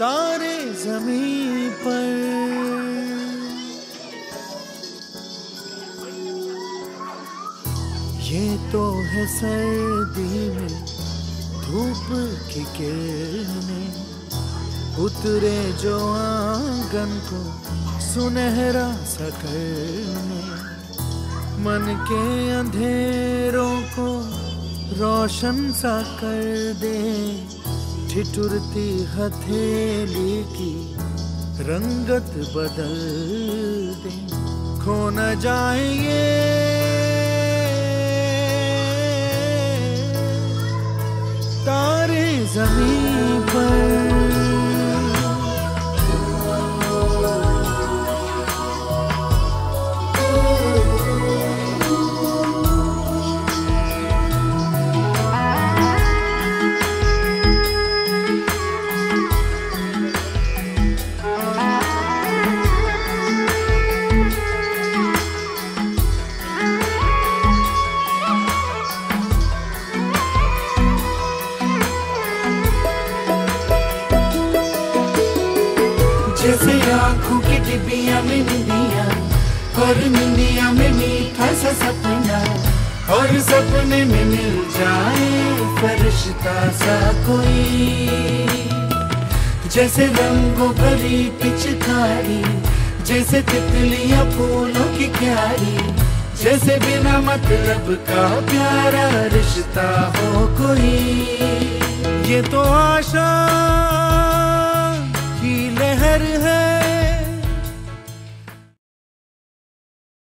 तारे ज़मीन पर। ये तो है सर्दी में धूप की किरणें उतरे जो आँगन को सुनहरा सा करने मन के अंधेरों को रोशन सा कर दे। ठिठुरती हथेली की रंगत बदल दे। खो न जाएँगे। तारे ज़मीन पर जैसे आँखों की डिबिया में निंदिया और निंदिया में मीठा सा सपना, और सपने में मिल जाए फरिश्ता सा कोई। जैसे रंगों भरी पिचकारी, जैसे तितलियाँ फूलों की क्यारी, जैसे बिना मतलब का प्यारा रिश्ता हो कोई। ये तो आशा